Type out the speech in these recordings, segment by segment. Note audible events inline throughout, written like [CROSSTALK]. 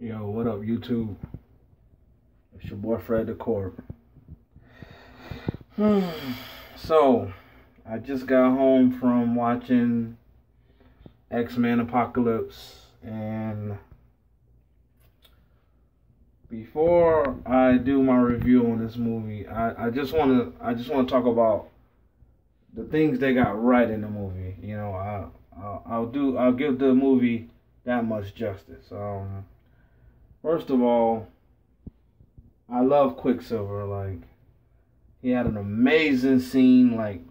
Yo, what up, YouTube? It's your boy Fred the Corp. [SIGHS] so, I just got home from watching X Men Apocalypse, and before I do my review on this movie, I, I just want to I just want to talk about the things they got right in the movie. You know, I I'll, I'll do I'll give the movie that much justice. Um, first of all, I love Quicksilver. Like, he had an amazing scene. Like,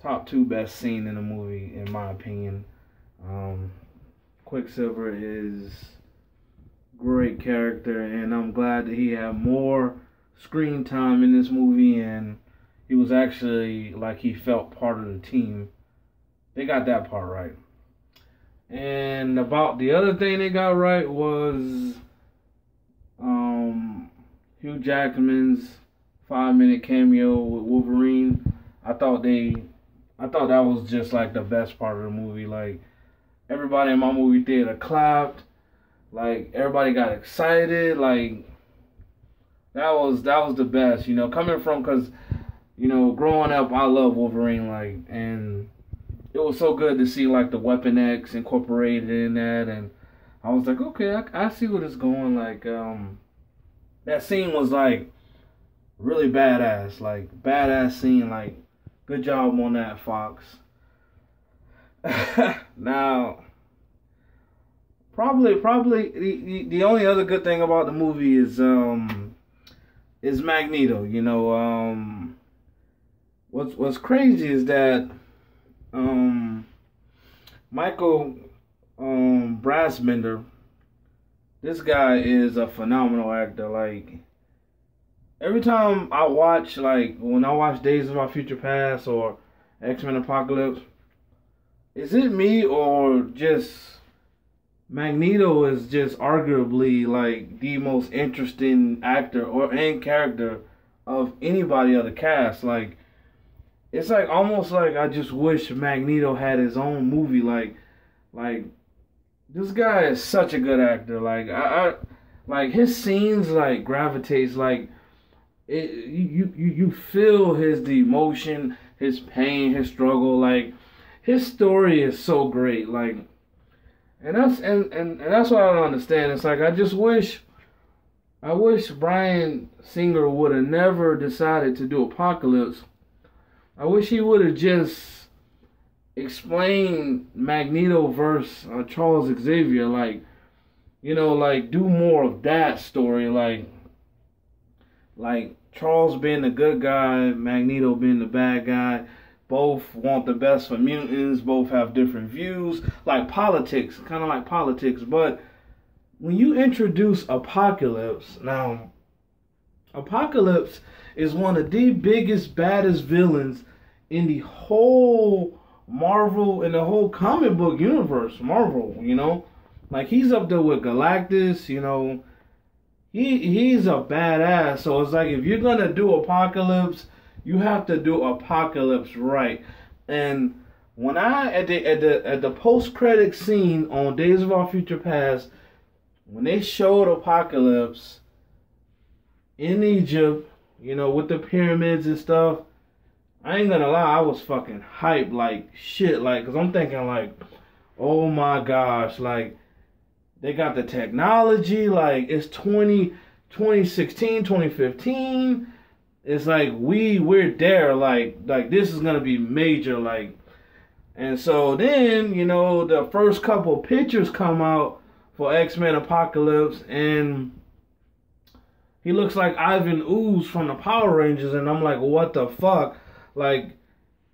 top two best scene in the movie, in my opinion. Um, Quicksilver is great character, and I'm glad that he had more screen time in this movie, and he was actually like he felt part of the team. They got that part right. And about the other thing they got right was um, Hugh Jackman's five minute cameo with Wolverine. I thought they, I thought that was just like the best part of the movie. Like everybody in my movie theater clapped, like everybody got excited. Like that was that was the best. You know, coming from because you know growing up, I love Wolverine. Like and it was so good to see like the Weapon X incorporated in that, and I was like, okay, I, I see what it's going. Like, um, that scene was like really badass, like badass scene. Like, good job on that, Fox. [LAUGHS] now, probably, probably the, the only other good thing about the movie is um is Magneto. You know, um, what's what's crazy is that um, Michael um, Fassbender, this guy is a phenomenal actor. Like every time I watch, like when I watch Days of Our Future Past or X Men Apocalypse, is it me or just Magneto is just arguably like the most interesting actor or and character of anybody of the cast. Like it's like almost like I just wish Magneto had his own movie. Like, like this guy is such a good actor. Like I, I like his scenes like gravitates like it. You you you feel his emotion, his pain, his struggle. Like his story is so great. Like, and that's and and, and that's what I don't understand. It's like I just wish. I wish Bryan Singer would have never decided to do Apocalypse I wish he would have just explained Magneto versus uh, Charles Xavier, like, you know, like do more of that story, like, like Charles being the good guy, Magneto being the bad guy. Both want the best for mutants. Both have different views, like politics, kind of like politics. But when you introduce Apocalypse, now Apocalypse is one of the biggest, baddest villains in the whole Marvel in the whole comic book universe. Marvel, you know, like he's up there with Galactus. You know, he he's a badass. So it's like if you're gonna do Apocalypse, you have to do Apocalypse right. And when I at the at the at the post credit scene on Days of Our Future Past, when they showed Apocalypse in Egypt, you know, with the pyramids and stuff, I ain't gonna lie, I was fucking hyped like shit, like, cause I'm thinking like, oh my gosh, like, they got the technology, like, it's 20, 2016, 2015. It's like we we're there, like, like this is gonna be major, like, and so then you know the first couple pictures come out for X Men Apocalypse, and he looks like Ivan Ooze from the Power Rangers, and I'm like, what the fuck? Like,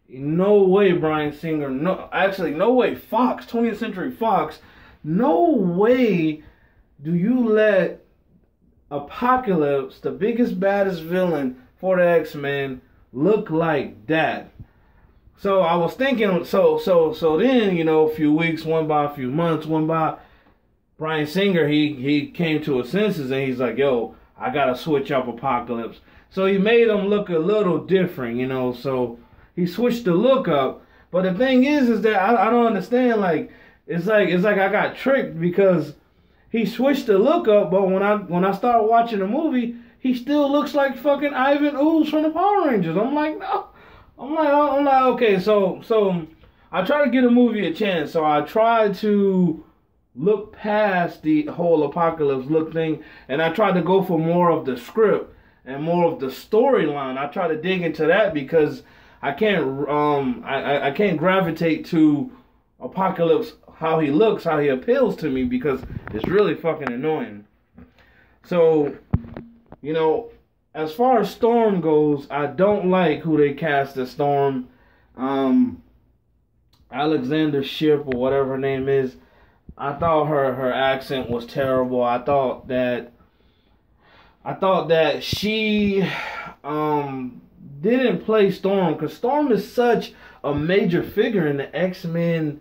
no way, Bryan Singer. No, actually, no way, Fox, 20th Century Fox. No way do you let Apocalypse, the biggest, baddest villain for the X Men, look like that. So I was thinking, so so so then you know, a few weeks went by, a few months went by. Bryan Singer, he he came to his senses and he's like, "Yo, I gotta switch up Apocalypse." So he made him look a little different, you know. So he switched the look up. But the thing is, is that I, I don't understand. Like, it's like it's like I got tricked because he switched the look up, but when I when I started watching the movie, he still looks like fucking Ivan Ooze from the Power Rangers. I'm like, no. I'm like, I'm like, okay, so so I try to get a movie a chance. So I try to look past the whole apocalypse look thing, and I tried to go for more of the script and more of the storyline. I try to dig into that because I can't um I, I can't gravitate to apocalypse how he looks, how he appeals to me because it's really fucking annoying. So, you know, as far as Storm goes, I don't like who they cast as Storm. Um, Alexandra Shipp or whatever her name is. I thought her her accent was terrible. I thought that I thought that she um didn't play Storm because Storm is such a major figure in the X Men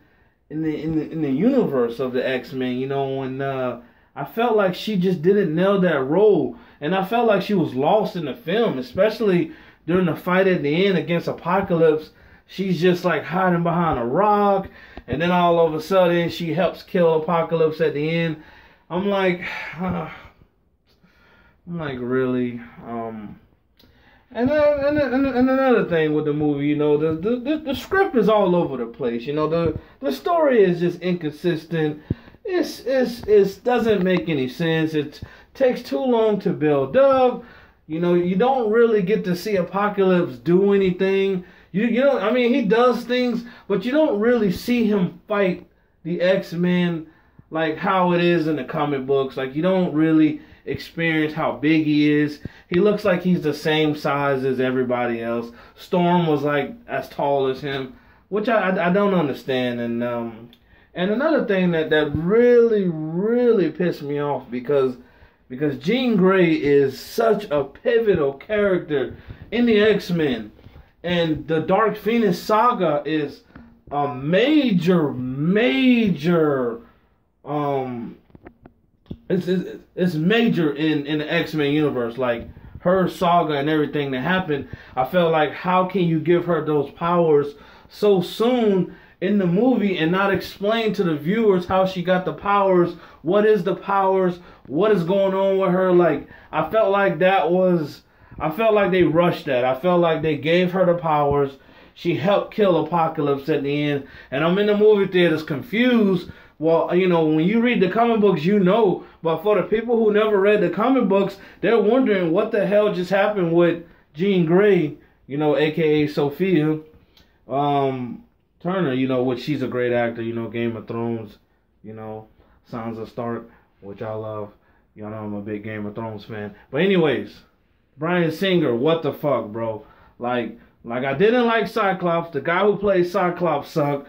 in the in the in the universe of the X Men. You know, and uh, I felt like she just didn't nail that role, and I felt like she was lost in the film, especially during the fight at the end against Apocalypse. She's just like hiding behind a rock, and then all of a sudden she helps kill Apocalypse at the end. I'm like, uh, [SIGHS] I'm like really. Um, and then, and, and, and another thing with the movie, you know, the, the the script is all over the place. You know, the the story is just inconsistent. It's it's it doesn't make any sense. It takes too long to build up. You know, you don't really get to see Apocalypse do anything. You you know, I mean, he does things, but you don't really see him fight the X Men like how it is in the comic books. Like you don't really experience how big he is. He looks like he's the same size as everybody else. Storm was like as tall as him, which I I, I don't understand. And um and another thing that that really really pissed me off because because Jean Grey is such a pivotal character in the X Men, and the Dark Phoenix saga is a major major um it's, it's, it's major in in the X Men universe. Like her saga and everything that happened, I felt like how can you give her those powers so soon in the movie and not explain to the viewers how she got the powers, what is the powers, what is going on with her? Like I felt like that was I felt like they rushed that. I felt like they gave her the powers. She helped kill Apocalypse at the end, and I'm in the movie theaters confused well, you know, when you read the comic books, you know. But for the people who never read the comic books, they're wondering what the hell just happened with Jean Grey, you know, aka Sophia um, Turner, you know, which she's a great actor, you know, Game of Thrones, you know, Sansa Stark, which I love. Y'all know I'm a big Game of Thrones fan. But anyways, Bryan Singer, what the fuck, bro? Like, like I didn't like Cyclops. The guy who plays Cyclops sucked.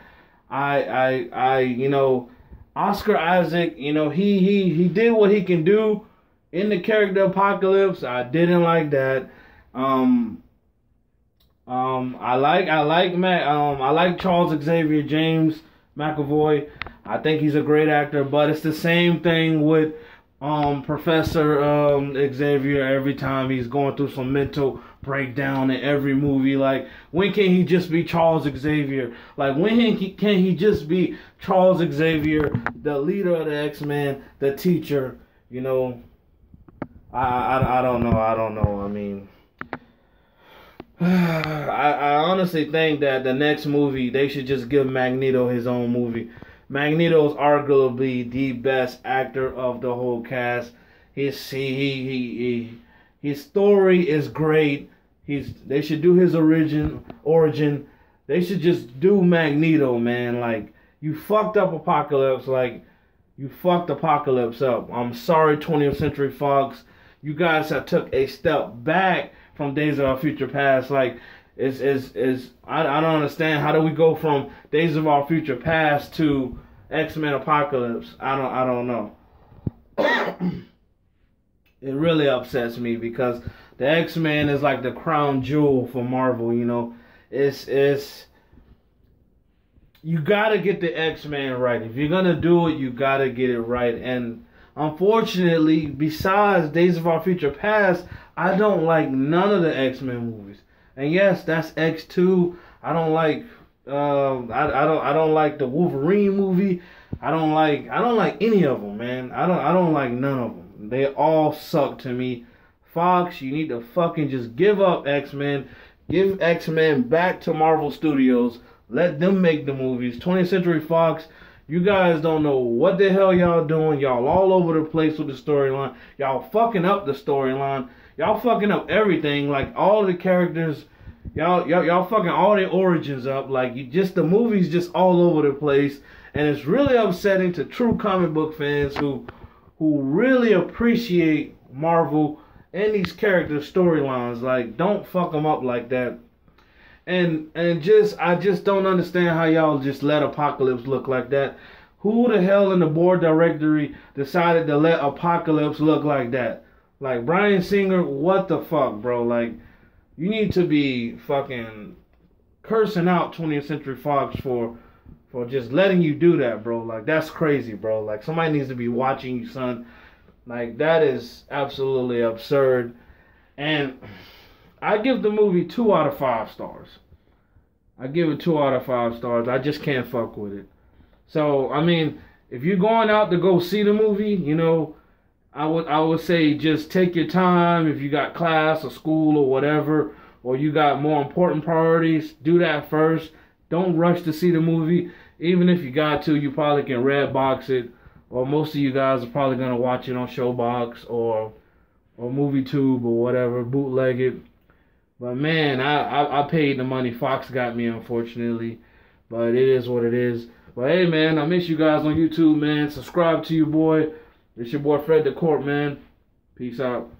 I, I, I, you know, Oscar Isaac, you know, he he he did what he can do in the character Apocalypse. I didn't like that. Um um I like I like Matt um I like Charles Xavier James McAvoy. I think he's a great actor, but it's the same thing with um Professor um Xavier every time he's going through some mental breakdown in every movie. Like, when can he just be Charles Xavier? Like, when can he just be Charles Xavier, the leader of the X Men, the teacher? You know, I, I, I don't know. I don't know. I mean, [SIGHS] I, I honestly think that the next movie they should just give Magneto his own movie. Magneto is arguably the best actor of the whole cast. His he he he, his story is great. He's they should do his origin origin. They should just do Magneto, man. Like you fucked up Apocalypse. Like you fucked Apocalypse up. I'm sorry, 20th Century Fox. You guys have took a step back from Days of Our Future Past. Like is is is I, I don't understand how do we go from Days of Our Future Past to X Men Apocalypse? I don't I don't know. [COUGHS] it really upsets me because the X Men is like the crown jewel for Marvel. You know, it's it's you gotta get the X Men right. If you're gonna do it, you gotta get it right. And unfortunately, besides Days of Our Future Past, I don't like none of the X Men movies. And yes, that's X two. I don't like. Uh, I, I don't I don't like the Wolverine movie. I don't like I don't like any of them, man. I don't I don't like none of them. They all suck to me. Fox, you need to fucking just give up X Men. Give X Men back to Marvel Studios. Let them make the movies. 20th Century Fox, you guys don't know what the hell y'all doing. Y'all all over the place with the storyline. Y'all fucking up the storyline. Y'all fucking up everything. Like all the characters, y'all y'all y'all fucking all their origins up. Like you just the movies just all over the place, and it's really upsetting to true comic book fans who who really appreciate Marvel and these character storylines. Like don't fuck them up like that. And and just I just don't understand how y'all just let Apocalypse look like that. Who the hell in the board directory decided to let Apocalypse look like that? Like Bryan Singer, what the fuck, bro? Like you need to be fucking cursing out 20th Century Fox for for just letting you do that, bro. Like that's crazy, bro. Like somebody needs to be watching you, son. Like that is absolutely absurd. And I give the movie two out of five stars. I give it two out of five stars. I just can't fuck with it. So I mean, if you're going out to go see the movie, you know, I would I would say just take your time if you got class or school or whatever, or you got more important priorities, do that first. Don't rush to see the movie. Even if you got to, you probably can red box it, or most of you guys are probably gonna watch it on Showbox or or MovieTube or whatever, bootleg it. But man, I, I, I paid the money. Fox got me, unfortunately. But it is what it is. But hey, man, I miss you guys on YouTube, man. Subscribe to your boy. It's your boy Fred the Corp, man. Peace out.